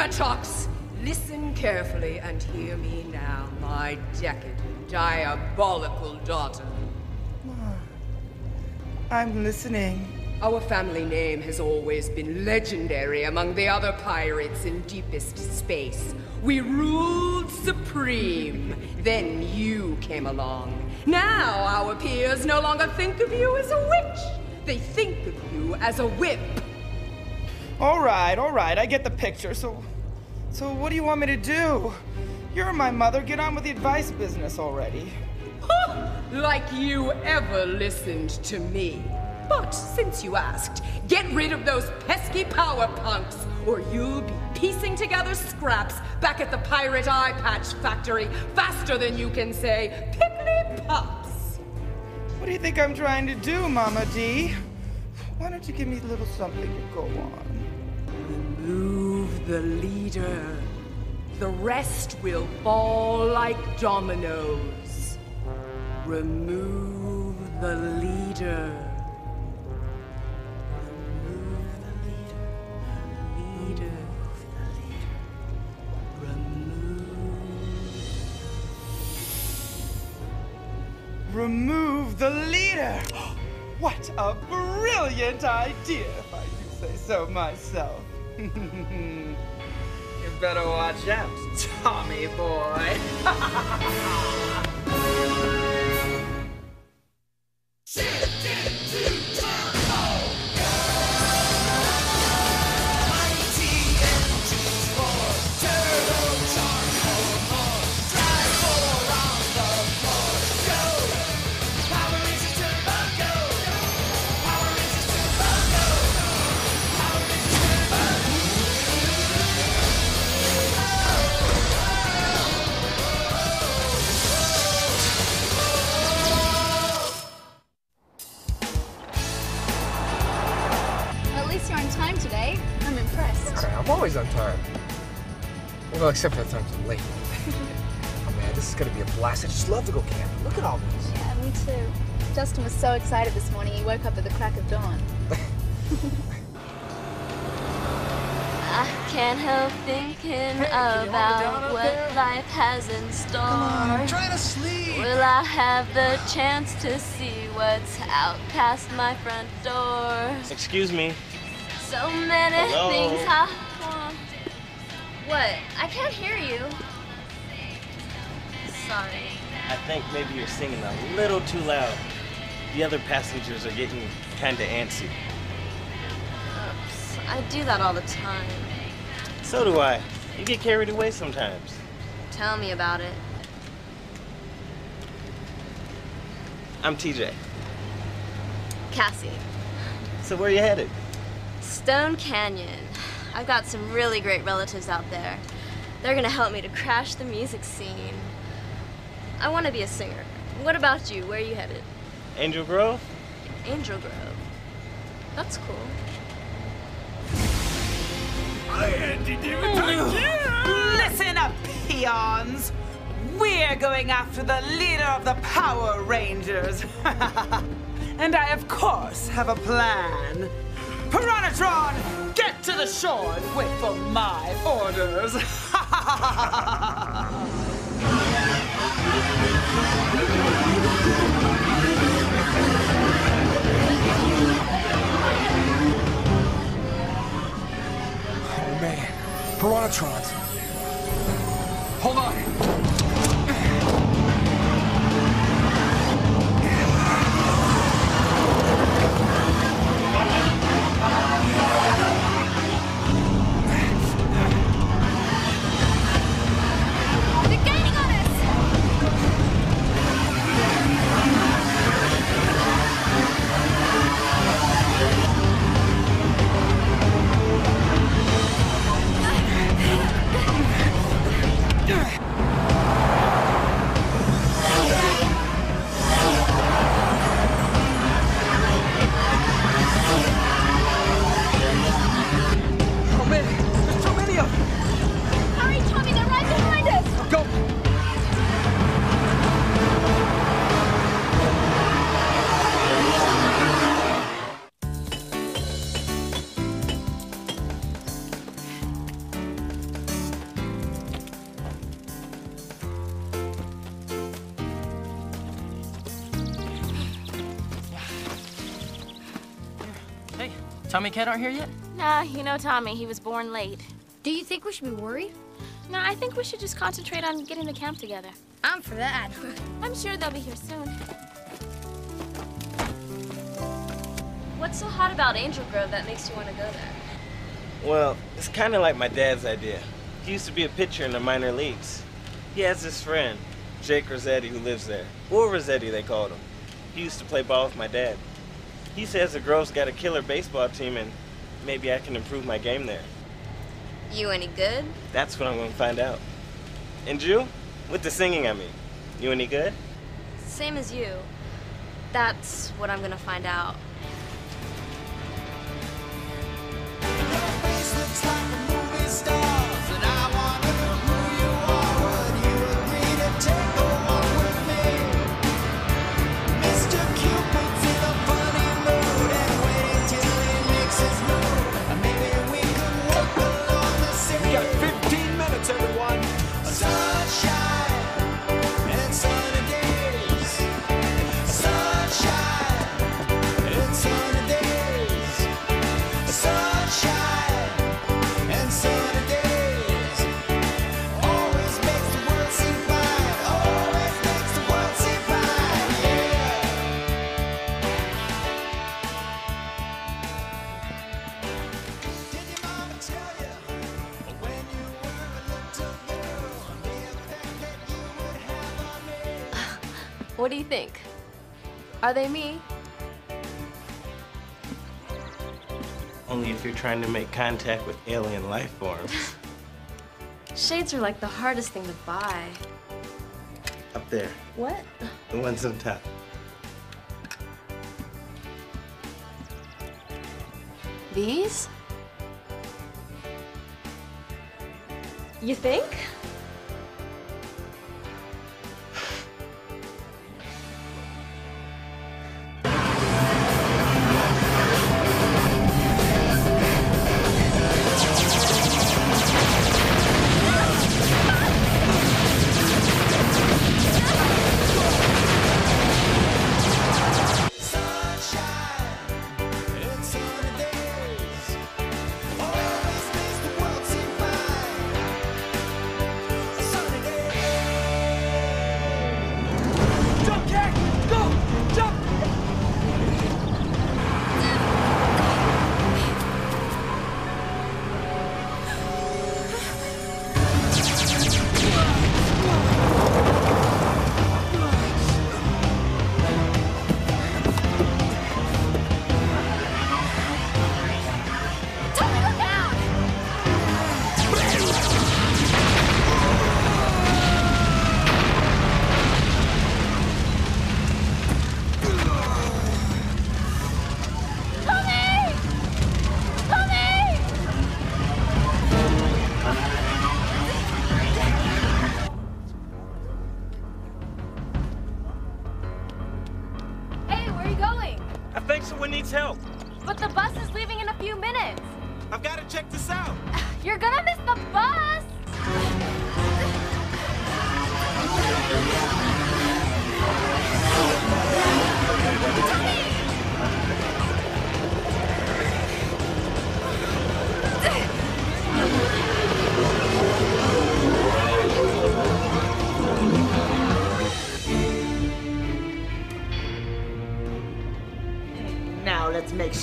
Divatox, listen carefully and hear me now, my decadent, diabolical daughter. Ah, I'm listening. Our family name has always been legendary among the other pirates in deepest space. We ruled supreme. Then you came along. Now our peers no longer think of you as a witch. They think of you as a whip. All right, all right, I get the picture. So, so what do you want me to do? You're my mother. Get on with the advice business already. like you ever listened to me. But since you asked, get rid of those pesky power punks, or you'll be piecing together scraps back at the Pirate Eye Patch Factory faster than you can say, pickly pops. What do you think I'm trying to do, Mama D? Why don't you give me a little something to go on? Remove the leader. The rest will fall like dominoes. Remove the leader. remove the leader. Leader. Remove. Remove the leader. What a brilliant idea, if I do say so myself. you better watch out, Tommy boy. oh man, this is gonna be a blast. I just love to go camping. Look at all this. Yeah, me too. Justin was so excited this morning he woke up at the crack of dawn. I can't help thinking about what life has in store. Come on, I'm trying to sleep. Will I have the chance to see what's out past my front door? Excuse me. So many Hello? things I want. What? I can't hear you. Sorry. I think maybe you're singing a little too loud. The other passengers are getting kinda antsy. Oops. I do that all the time. So do I. You get carried away sometimes. Tell me about it. I'm TJ. Cassie. So where are you headed? Stone Canyon. I've got some really great relatives out there. They're gonna help me to crash the music scene. I want to be a singer. What about you? Where are you headed? Angel Grove? Angel Grove. That's cool. Listen up, peons. We're going after the leader of the Power Rangers. and I, of course, have a plan. Piranhatron, get to the shore and wait for my orders. Piranhatrons. Hold on. They're gaining Tommy and Kat aren't here yet? Nah, you know Tommy, he was born late. Do you think we should be worried? No, I think we should just concentrate on getting the camp together. I'm for that. I'm sure they'll be here soon. What's so hot about Angel Grove that makes you want to go there? Well, it's kind of like my dad's idea. He used to be a pitcher in the minor leagues. He has this friend, Jake Rossetti, who lives there. Or Rossetti, they called him. He used to play ball with my dad. He says the Grove's got a killer baseball team and maybe I can improve my game there. You any good? That's what I'm going to find out. And you? With the singing, I mean. You any good? Same as you. That's what I'm gonna find out. Are they me? Only if you're trying to make contact with alien life forms. Shades are like the hardest thing to buy. Up there, What? the ones on top. These? You think?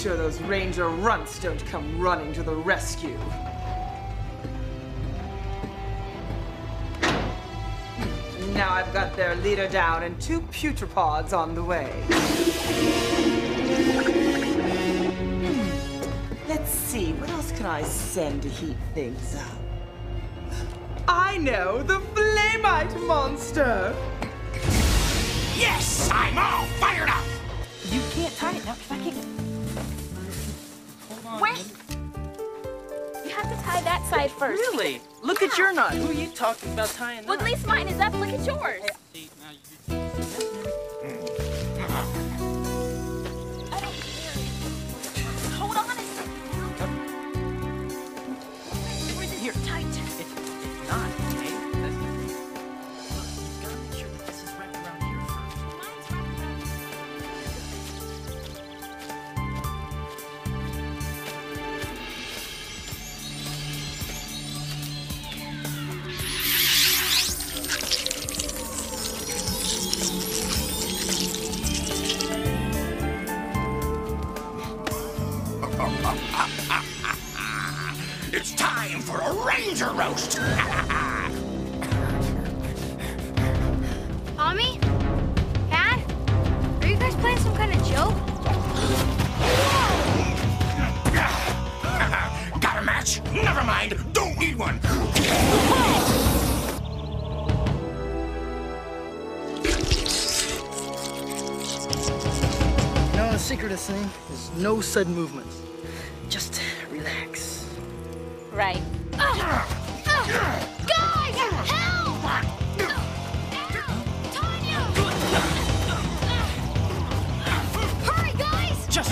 Sure those ranger runts don't come running to the rescue. Now I've got their leader down and two Putrapods on the way. Hmm. Let's see, what else can I send to heat things up? I know, the Flamite monster! Yes, I'm all fired up. You can't tie it now, 'cause I can't. That side first. Really? Look at your knot. Who are you talking about tying Well, at least mine is up. Look at yours. ranger. Tommy? Dad? Are you guys playing some kind of joke? Got a match? Never mind. Don't need one. You know, the secret of this thing is no sudden movements. Just relax. Right. Ah! Guys! Help! Hurry, guys! Just.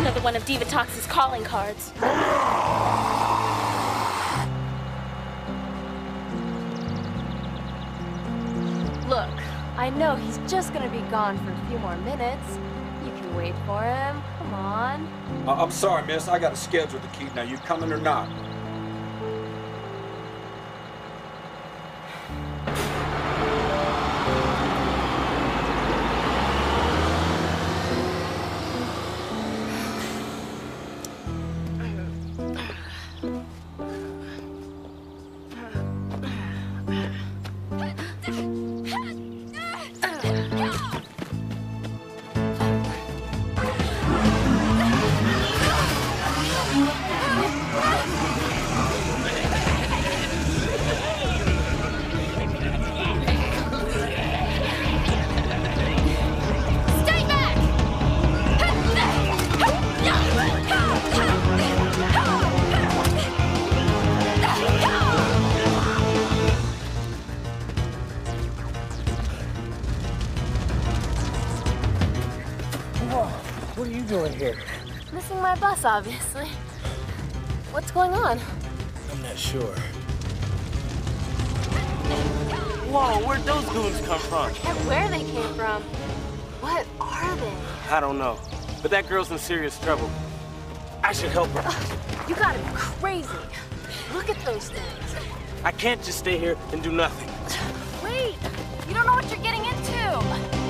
Another one of Divatox's calling cards. Look, I know he's just gonna be gone for a few more minutes. You can wait for him. Come on. Uh, I'm sorry, miss. I got a schedule to keep. Now, you coming or not? Bus, obviously. What's going on? I'm not sure. Whoa, where'd those goons come from? And where they came from? What are they? I don't know. But that girl's in serious trouble. I should help her. You gotta be crazy. Look at those things. I can't just stay here and do nothing. Wait, you don't know what you're getting into.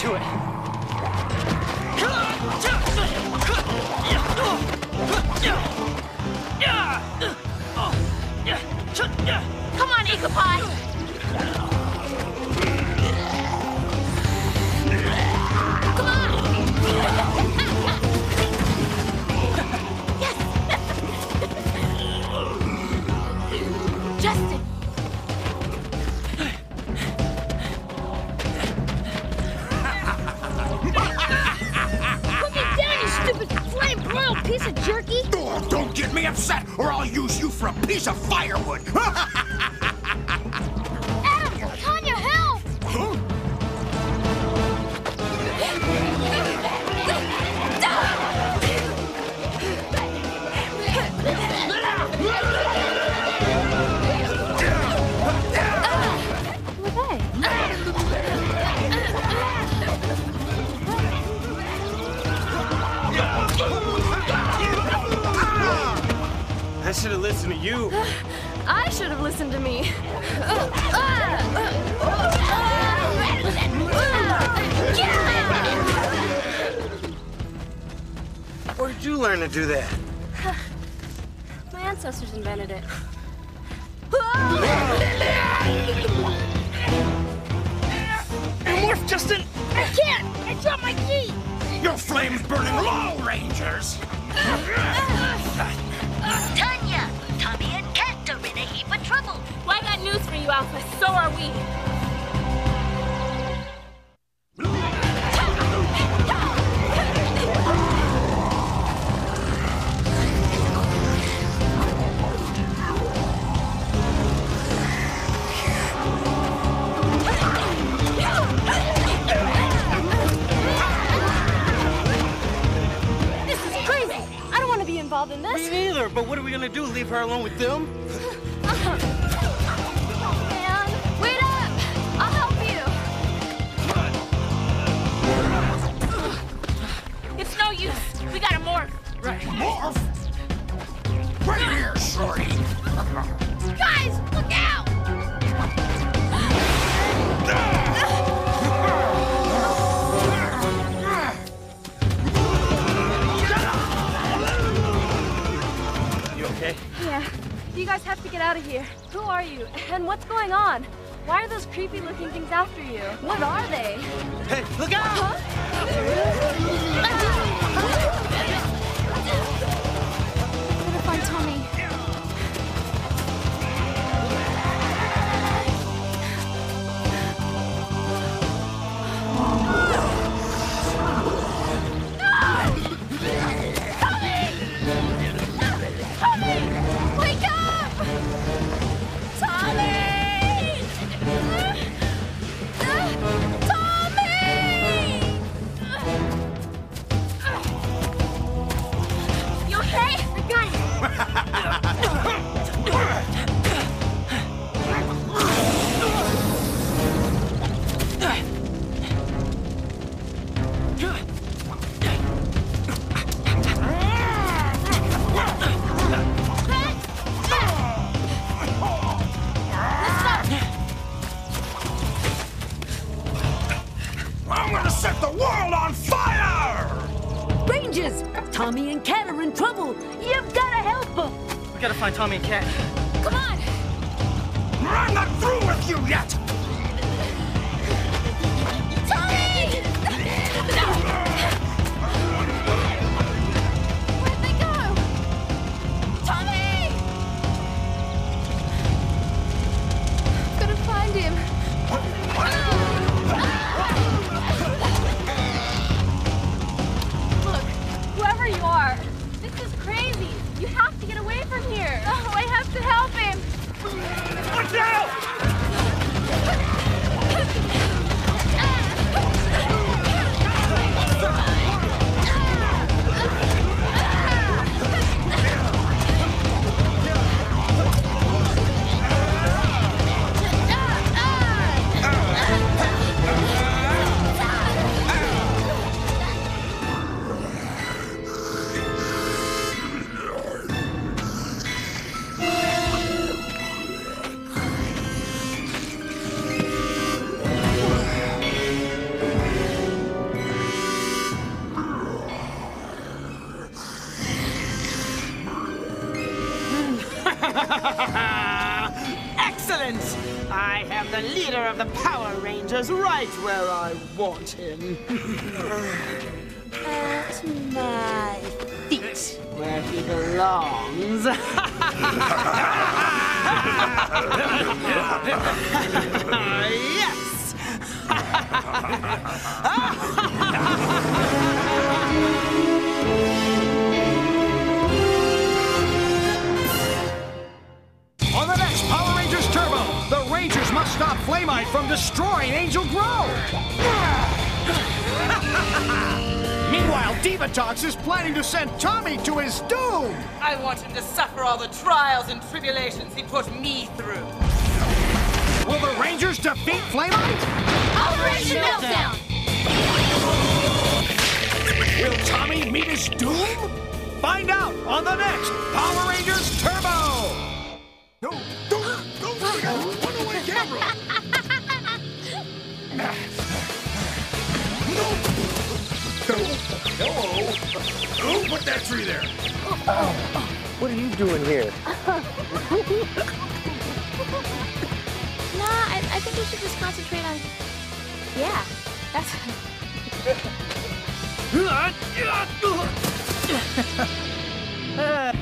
To it. Ancestors invented it. Morph, Justin! I can't! I dropped my key! Your flame's burning low, Rangers! Tanya, Tommy and Kat are in a heap of trouble. Well, I got news for you, Alpha. So are we. Involved in Me neither, but what are we gonna do? Leave her alone with them? Oh, man, wait up! I'll help you. It's no use. We gotta morph. Right. Morph? Right here, shorty! Guys, You guys have to get out of here. Who are you? And what's going on? Why are those creepy looking things after you? What are they? Hey, look out! Gotta Tommy and want him. At my feet. Where he belongs. yes! Stop Flamite from destroying Angel Grove. Meanwhile, Divatox is planning to send Tommy to his doom. I want him to suffer all the trials and tribulations he put me through. Will the Rangers defeat Flamite? Operation Meltdown! Will Tommy meet his doom? Find out on the next Power Rangers Turbo. No. Who put that tree there? What are you doing here? nah, I, I think we should just concentrate on... Yeah, that's... uh,